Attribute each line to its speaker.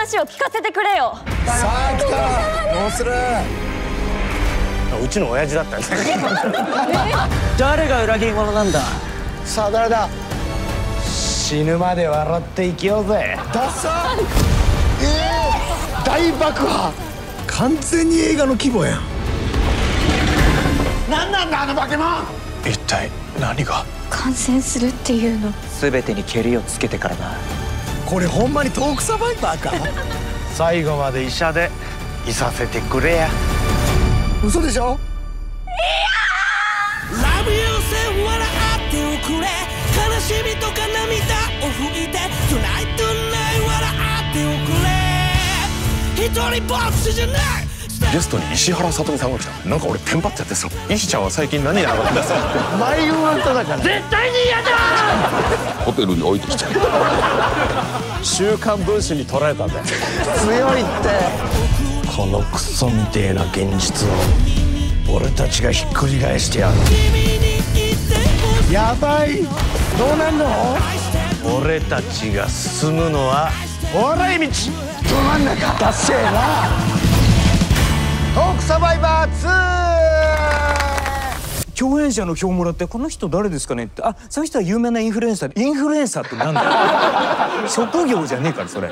Speaker 1: 話を聞かせてくれよ。
Speaker 2: さあ来た。どうする？
Speaker 3: うちの親父だったんです誰が裏切り者なんだ？
Speaker 2: さあ誰だ？死ぬまで笑って生きようぜ。ダッサ。えー、大爆破。完全に映画の規模やん。何なんだあの化け物？一体何が？
Speaker 1: 感染するっていうの。
Speaker 3: 全てにけりをつけてからな
Speaker 2: これほんまにトークサバイバーか？最後まで医者でいさせてくれや。嘘でしょ？
Speaker 4: ラブユーせ笑っておくれ。悲しみとか涙を拭いて。Tonight tonight 笑っておくれ。一人ぼっちじゃない
Speaker 5: ゲストに石原さとみさんが来た。なんか俺テンパっちゃってさ。石ちゃんは最近何に上がってんですか
Speaker 2: 迷子の人だから。
Speaker 1: 絶対に嫌だ
Speaker 5: ホテルに置いてきちゃう。
Speaker 2: 週刊文春に取られたんだよ。強いって。このクソみてえな現実を俺たちがひっくり返してやる。やばい。どうなんの？俺たちが進むのはお笑い道。ど真ん中。だっせーな2
Speaker 3: 共演者の票もらって「この人誰ですかね?」って「あその人は有名なインフルエンサーでインフルエンサーってなんだよ 職業じゃねえからそれ